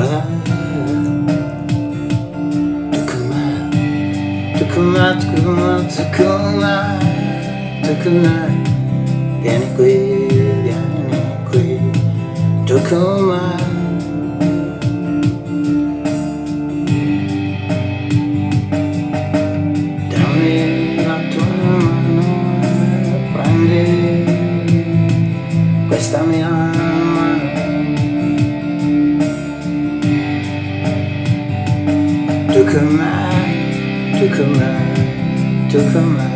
ないとくまつくないとくないやにくいやにくいとくまダメなとまのパンデ Questa mia took a me, took a me, took a me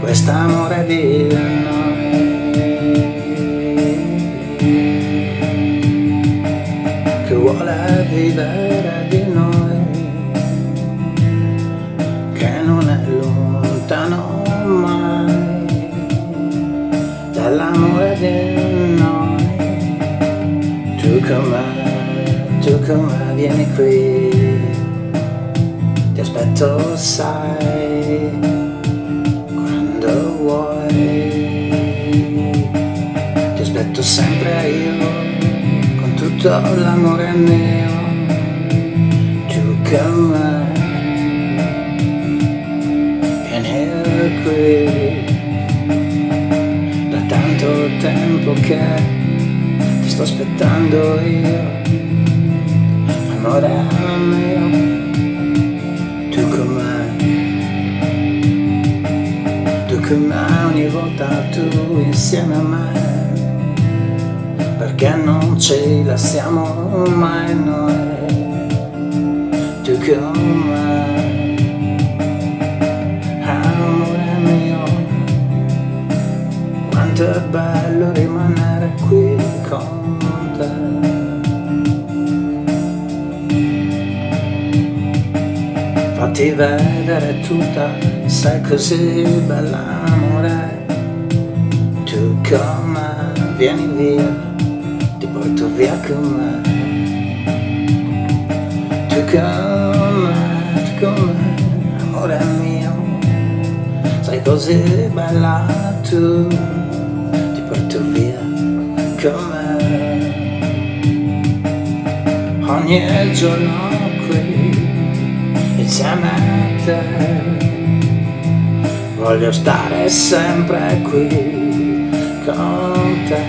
Quest'amore di noi Che vuole vivere di noi Che non è lontano mai Dall'amore di noi. Took a me come vieni qui, ti aspetto sai, quando vuoi, ti aspetto sempre io, con tutto l'amore mio, tu come, vieni qui, da tanto tempo che ti sto aspettando io, amore mio, tu com'è, tu com'è ogni volta tu insieme a me, perché non ci lasciamo mai noi, tu com'è, amore mio, quanto è bello rimanere qui con te. Fatti vedere tutta, sei così bella amore. Tu come vieni via, ti porto via con me. Tu come, tu come, amore mio, sei così bella tu, ti porto via con me. Ogni giorno insieme a te, voglio stare sempre qui con te.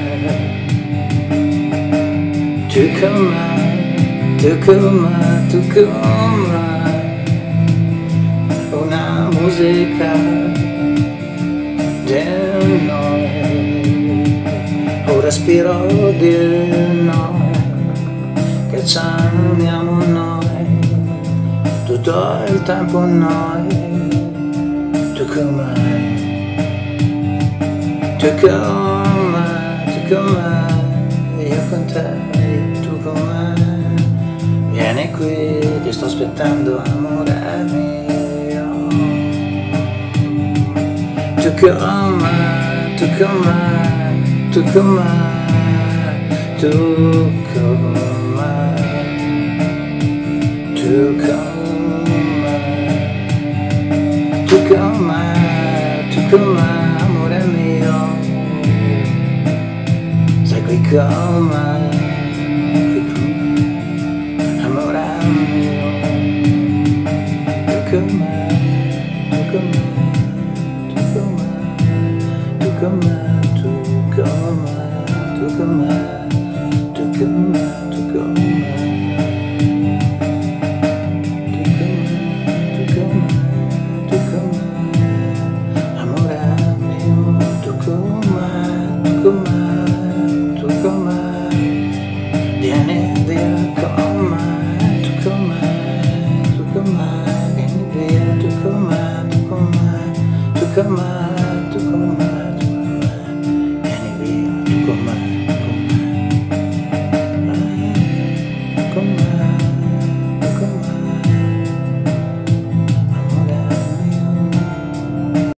Tu come, tu come, tu come, una musica di noi, un respiro di noi, che ci amiamo noi, tutto il tempo noi, tu come, tu come, tu come, io con te, tu come, vieni qui, ti sto aspettando amore mio. Tu come, tu come, tu come, tu come, tu come, coma, amore mio. Sei qui coma, qui coma, amore mio. Come on, come on, tu coma, tu coma Tukamai, tukamai, tukamai